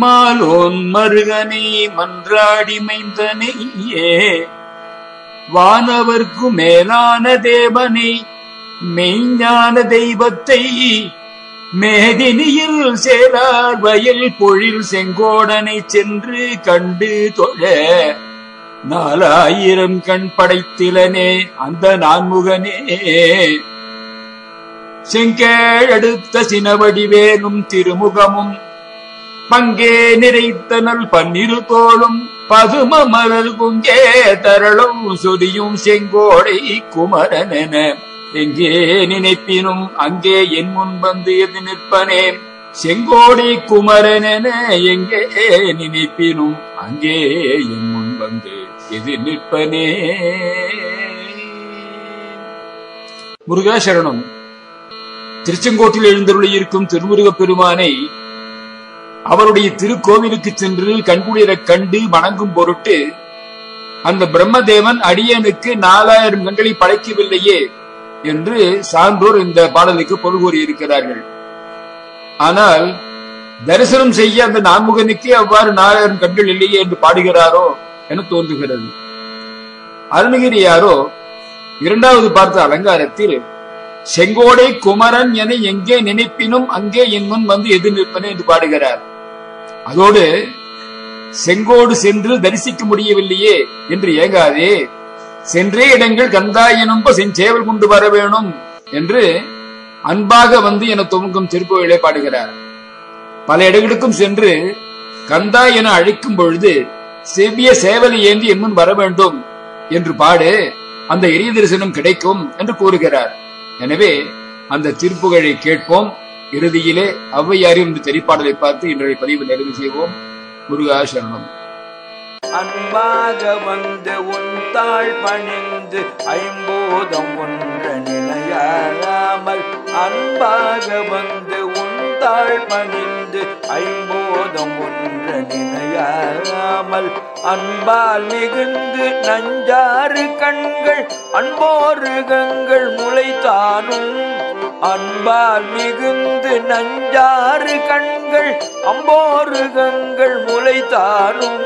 மாலோன் மருகனை மன்றாடி மைந்தனையே வானவர்க்கு மேலான தேவனை மெய்ஞான தெய்வத்தை. மேதினியில் சேரார் வயல் பொழில் செங்கோடனை சென்று கண்டு தொழ. நாலாயிரம் கண் படைத்திலனே அந்த நான்முகனே. செங்கேழடுத்த சினவடிவேலும் திருமுகமும் பங்கே நிறைத்தனல் பன்னிரு தோளும் பதும மலர் குங்கே தரளும் சொரியும் செங்கோடை குமரனென. எங்கே நினைப்பினும் அங்கே என் முன் வந்து எது நிற்பனே? செங்கோடி குமரனென எங்கே நினைப்பினும் அங்கே என் முன் வந்து எது நிற்பனே? முருகாசரணம். திருச்செங்கோட்டில் எழுந்தருளியிருக்கும் திருமுருகப் பெருமானை அவருடைய திருக்கோவிலுக்கு சென்று கண்குளிரக் கண்டு வணங்கும் பொருட்டு அந்த பிரம்மதேவன் அடியனுக்கு நாலாயிரம் கண்களை படைக்கவில்லையே என்று சான்றோர் இந்த பாடலுக்கு பொருள் கூறியிருக்கிறார்கள். ஆனால் தரிசனம் செய்ய அந்த நான்முகனுக்கே அவ்வாறு நாலாயிரம் கண்கள் இல்லையே என்று பாடுகிறாரோ என தோன்றுகிறது. அருணகிரியாரோ இரண்டாவது பார்த்த அலங்காரத்தில் செங்கோடை குமரன் என எங்கே நினைப்பினும் அங்கே என் முன் வந்து எதிர் நிற்பனே என்று பாடுகிறார். அதோடு செங்கோடு சென்று தரிசிக்க முடியவில்லையே என்று ஏங்காதே. சென்றே இடங்கள் கந்தா செஞ்சேவல் கொண்டு வர வேணும் என்று அன்பாக வந்து என துவங்கும் திருப்புகளை பாடுகிறார். பல இடங்களுக்கும் சென்று கந்தா என அழைக்கும் பொழுது செவ்விய சேவலை ஏந்தி எம்முன் வர வேண்டும் என்று பாடு அந்த எரிய தரிசனம் கிடைக்கும் என்று கூறுகிறார். எனவே அந்த திருப்புகழை கேட்போம். இறுதியிலே ஔவையாரின் இந்த தெரிப்பாடலை பார்த்து இன்றைய பதிவு நிறைவு செய்வோம். முருகா சரணம். அன்பாக வந்து உன் தாழ் பணிந்து ஐம்போதம் ஒன்ற நிலையாமல் அன்பாக வந்து உன் தாழ் பணிந்து ஐம்போதம் ஒன்ற நிலையாமல் அன்பால் மிகுந்து நஞ்சாறு கண்கள் அன்போருகங்கள் முளைத்தானும் அன்பால் மிகுந்து நஞ்சாறு கண்கள் அம்போருகங்கள் முளைத்தானும்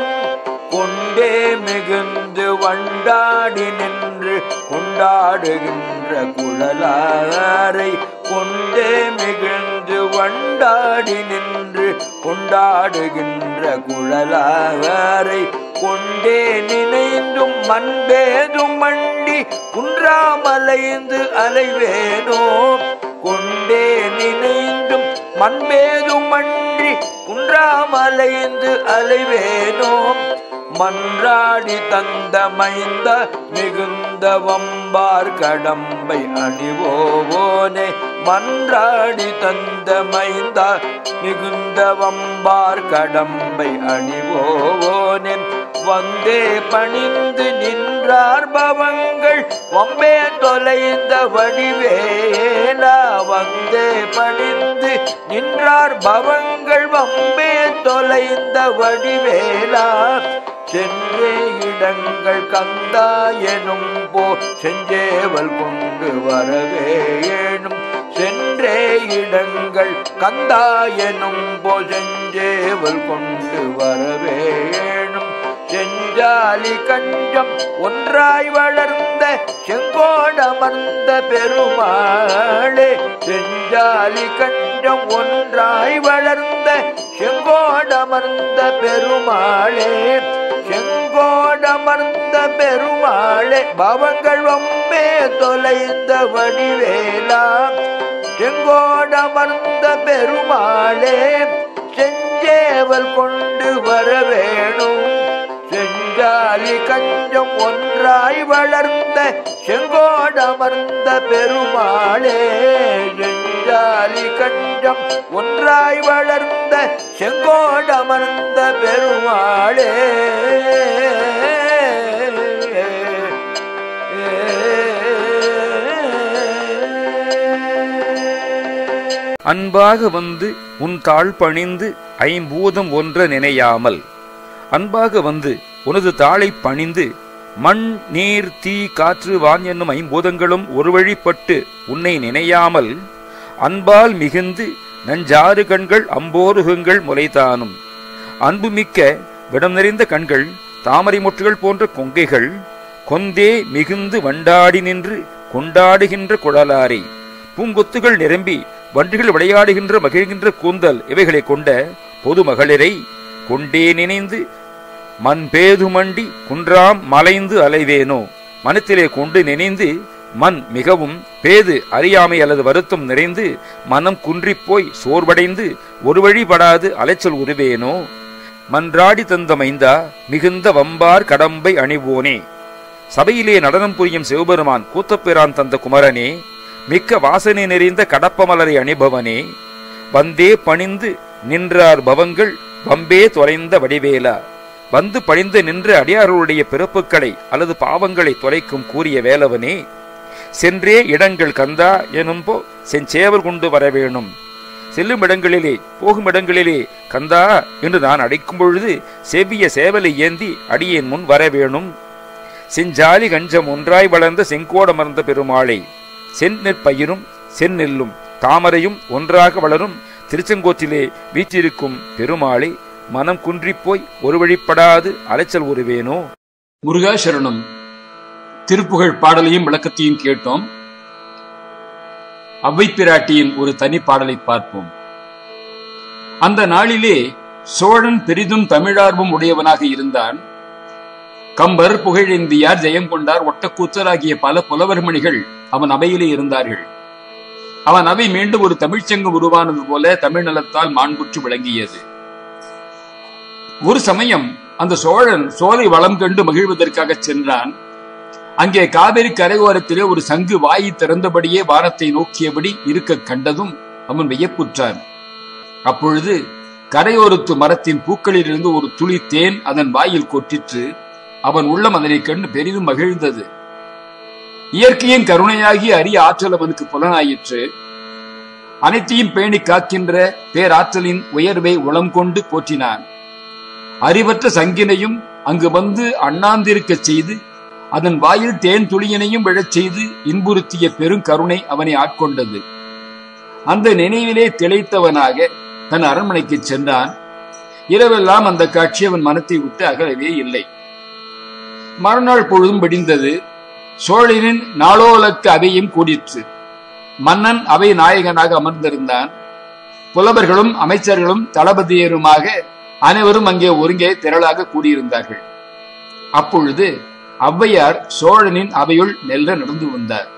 கொண்டே மிகுந்து வண்டாடி நின்று கொண்டாடுகின்ற குழலாரை கொண்டே மிகுந்து வண்டாடி நின்று கொண்டாடுகின்ற குழலாரை கொண்டே நினைந்தும் மண்பேதும் மண்டி குன்றாமலைந்து அலைவேனோ கொண்டே நினைந்தும் மண்பேதும் மன்றி குன்றாமலைந்து அலைவேனோ? மன்றாடி தந்த மைந்த மிகுந்த வம்பார் கடம்பை அணிவோவோனே மன்றாடி தந்த மைந்த மிகுந்த வம்பார் கடம்பை அணிவோவோனே வந்தே பணிந்து நின்றார் பவங்கள். வம்பே தொலைந்த வடிவேலா வந்தே பணிந்து நின்றார் பவங்கள். வம்பே தொலைந்த வடிவேலா சென்றே இடங்கள் கந்தா எனும் போ. செஞ்சேவல் கொண்டு வரவே ஏனும். சென்றே இடங்கள் கந்தா எனும் போ. செஞ்சேவல் கொண்டு வரவே ஏனும். செஞ்சாலி கஞ்சம் ஒன்றாய் வளர்ந்த செங்கோடமர்ந்த பெருமாளே செஞ்சாலி கஞ்சம் ஒன்றாய் வளர்ந்த செங்கோடமர்ந்த பெருமாளே செங்கோடமர்ந்த பெருமாளே பவங்கள் ஒம்பே தொலைந்த வடிவேலா செங்கோடமர்ந்த பெருமாளே செஞ்சேவல் கொண்டு வர வேணும் செஞ்சாலி கஞ்சம் ஒன்றாய் வளர்ந்த செங்கோடமர்ந்த பெருமாளே. செஞ்சாலி கஞ்சம் ஒன்றாய் வளர்ந்த செங்கோடமர்ந்த பெருமாளே. அன்பாக வந்து உன் தாழ் பணிந்து ஐம்பூதம் ஒன்ற நினையாமல். அன்பாக வந்து உனது தாளை பணிந்து மண் நீர் தீ காற்று வான் என்னும் ஐம்பூதங்களும் ஒரு வழிப்பட்டு உன்னை நினையாமல் அன்பால் மிகுந்து நஞ்சாறு கண்கள் அம்போருகங்கள் முலைதானும் அன்புமிக்க விடம் நிறைந்த கண்கள் தாமரை முற்றுகள் போன்ற கொங்கைகள் கொந்தே மிகுந்து வண்டாடி நின்று கொண்டாடுகின்ற குழலாரை. பூங்கொத்துகள் நிரம்பி வண்டுகள் விளையாடுகின்ற மகிழ்கின்ற கூந்தல் இவைகளை கொண்ட பொது மகளிரை கொண்டே நினைந்து மண் பேது மண்டி குன்றாம் மலைந்து அலைவேனோ? மனத்திலே கொண்டு நினைந்து மண் மிகவும் பேது அறியாமை அல்லது வருத்தம் நிறைந்து மனம் குன்றிப்போய் சோர்வடைந்து ஒரு வழிபடாது அலைச்சல் உருவேனோ? மன்றாடி தந்தமைந்தா மிகுந்த வம்பார் கடம்பை அணிவோனே? சபையிலே நடனம் புரியும் சிவபெருமான் கூத்தப்பிரான் தந்த குமரனே மிக்க வாசனை நிறைந்த கடப்பமலரை அணிபவனே? வந்தே பணிந்து நின்றார் பவங்கள் வம்பே தொலைந்த வடிவேலா? வந்து பணிந்து நின்று அடியார்களுடைய பிறப்புக்களை அல்லது பாவங்களை தொலைக்கும் கூறிய வேலவனே சென்றே இடங்கள் கந்தா எனும் போ செஞ்சேவல் கொண்டு வர வேணும். செல்லும் இடங்களிலே போகும் இடங்களிலே கந்தா என்று நான் அடைக்கும் பொழுது செவ்விய சேவலை ஏந்தி அடியேன் முன் வர வேணும். செஞ்சாலி கஞ்சம் ஒன்றாய் வளர்ந்த செங்கோடமர்ந்த பெருமாளை செந்நெற்பயிரும் செந்நெல்லும் தாமரையும் ஒன்றாக வளரும் திருச்செங்கோட்டிலே வீற்றிருக்கும் பெருமாளை மனம் குன்றிப்போய் ஒரு வழிப்படாது அலைச்சல் உருவேனோ? முருகா சரணம் திருப்புகழ் பாடலையும் விளக்கத்தையும் கேட்டோம். அவ்வை பிராட்டியின் ஒரு தனி பாடலை பார்ப்போம். அந்த நாளிலே சோழன் பெரிதும் தமிழார்வம் உடையவனாக இருந்தான். கம்பர் புகழேந்தியார் ஜெயம் கொண்டார் ஒட்டக்கூத்தர் ஆகிய பல புலவர்மணிகள் அவன் அவையிலே இருந்தார்கள். அவன் அவை மீண்டும் ஒரு தமிழ்ச்சங்கம் உருவானது போல தமிழ் நலத்தால் மாண்புற்று விளங்கியது. ஒரு சமயம் அந்த சோழன் சோலை வளம் கண்டு மகிழ்வதற்காக சென்றான். அங்கே காவிரி கரையோரத்திலே ஒரு சங்கு வாயை திறந்தபடியே வானத்தை நோக்கியபடி இருக்க கண்டதும் அவன் வியப்புற்றான். அப்பொழுது கரையோரத்து மரத்தின் பூக்களிலிருந்து ஒரு துளி தேன் அதன் வாயில் கொட்டிற்று. அவன் உள்ளம் அதனைக் கண்டு பெரிதும் மகிழ்ந்தது. இயற்கையின் கருணையாகி அரிய ஆற்றல் அவனுக்கு புலனாயிற்று. அனைத்தையும் பேணி காக்கின்ற பேராற்றலின் உயர்வை உளம் கொண்டு போற்றினான். அறிவற்ற சங்கினையும் அங்கு வந்து அண்ணாந்திருக்கச் செய்து அதன் வாயில் தேன் துளியினையும் விழச் செய்து இன்புறுத்திய பெருங்கருணை அவனை ஆட்கொண்டது. அந்த நினைவிலே திளைத்தவனாக தன் அரண்மனைக்கு சென்றான். இரவெல்லாம் அந்த காட்சி அவன் மனத்தை விட்டு அகலவே இல்லை. மறுநாள் பொழுதும் விடிந்தது. சோழனின் நாளோலக்க அவையும் கூடிற்று. மன்னன் அவை நாயகனாக அமர்ந்திருந்தான். புலவர்களும் அமைச்சர்களும் தளபதியருமாக அனைவரும் அங்கே ஒருங்கே திரளாக கூடியிருந்தார்கள். அப்பொழுது ஔவையார் சோழனின் அவையுள் மெல்ல நடந்து வந்தார்.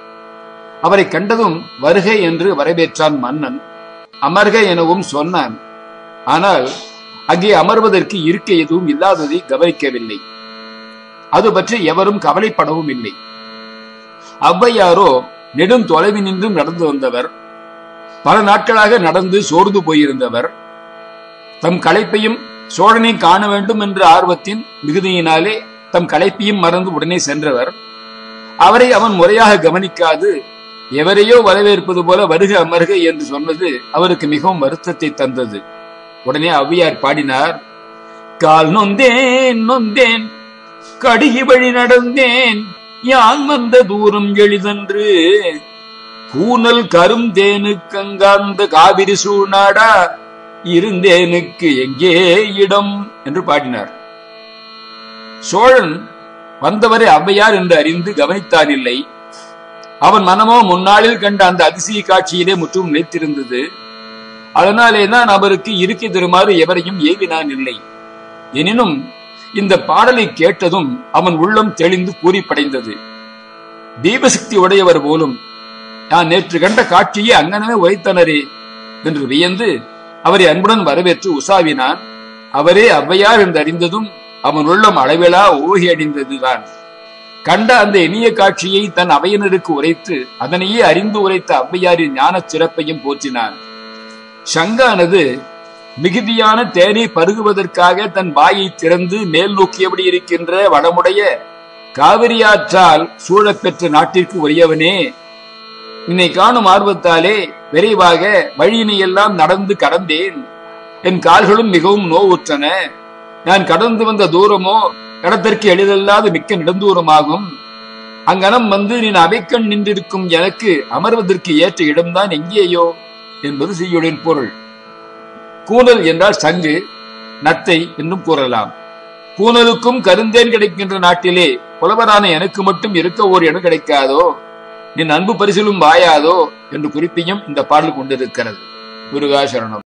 அவரை கண்டதும் வருகை என்று வரவேற்றான் மன்னன். அமர்க எனவும் சொன்னான். ஆனால் அங்கே அமர்வதற்கு இருக்கை எதுவும் இல்லாததை கவனிக்கவில்லை. அது பற்றி எவரும் கவலைப்படவும் இல்லை. ஔவையாரோ நெடும் தொலைவில் நின்றும் நடந்து வந்தவர். பல நாட்களாக நடந்து சோர்ந்து போயிருந்தவர். தம் களைப்பையும் சோழனை காண வேண்டும் என்ற ஆர்வத்தின் மிகுதியினாலே தம் களைப்பையும் மறந்து உடனே சென்றவர். அவரை அவன் முறையாக கவனிக்காது. எவரையோ வரவேற்பது போல வருக அமருக என்று சொன்னது அவருக்கு மிகவும் வருத்தத்தை தந்தது. உடனே அவ்வியார் பாடினார் கால் நொந்தேன் நொந்தேன் கடுகி வழி நடந்தேன் யான் வந்த தூரம் எளிதன்று. கூனல் கரும் தேனுக்கங்காந்த காவிரி சூழ்நாடா இருந்தேனுக்கு எங்கே இடம்? என்று பாடினார். சோழன் வந்தவரை ஔவையார் என்று அறிந்து கவனித்தான் இல்லை. அவன் மனமோ முன்னாளில் கண்ட அந்த அதிசய காட்சியிலே முற்றும் நிலைத்திருந்தது. அதனாலே தான் அவருக்கு இருக்கி தருமாறு எவரையும் ஏவினான் இல்லை. எனினும் இந்த பாடலை கேட்டதும் அவன் உள்ளம் தெளிந்து பூரிப்படைந்தது. தீபசக்தி உடையவர் போலும் நான் நேற்று கண்ட காட்சியை அங்கனவே உரைத்தனரே என்று வியந்து அவரை அன்புடன் வரவேற்று உசாவினான் அவரே ஔவையார் என்று அறிந்ததும் அவன் உள்ளம் அளவிலா ஓகி அடைந்ததுதான். கண்ட அந்த இனிய காட்சியை தன் அவையினருக்கு உரைத்து அதனையே அறிந்து உரைத்த ஔவையாரின் ஞானச் சிறப்பையும் போற்றினான். சங்கானது மிகுதியான தேனை பருகுவதற்காக தன் வாயை திறந்து மேல் நோக்கியபடி இருக்கின்ற வளமுடைய காவிரியாற்றால் சூழப்பெற்ற நாட்டிற்கு உரியவனே. இன்னை காணும் ஆர்வத்தாலே விரைவாக வழியினை எல்லாம் நடந்து கடந்தேன். என் கால்களும் மிகவும் நோவுற்றன. நான் கடந்து வந்த தூரமோ கடத்திற்கு எளிதல்லாத மிக்க நெடுந்தூரமாகும். அங்கனம் வந்து நீ அவைக்கண் நின்றிருக்கும் எனக்கு அமர்வதற்கு ஏற்ற இடம்தான் எங்கேயோ என்பது செய்யுளின் பொருள். கூனல் என்றால் சங்கு நத்தை என்றும் கூறலாம். கூனலுக்கும் கருந்தேன் கிடைக்கின்ற நாட்டிலே புலவரான எனக்கு மட்டும் இருக்க ஓர் இடம் கிடைக்காதோ? நின் அன்பு பரிசிலும் வாயாதோ என்று குறிப்பையும் இந்த பாடல் கொண்டிருக்கிறது முருகாசரணம்.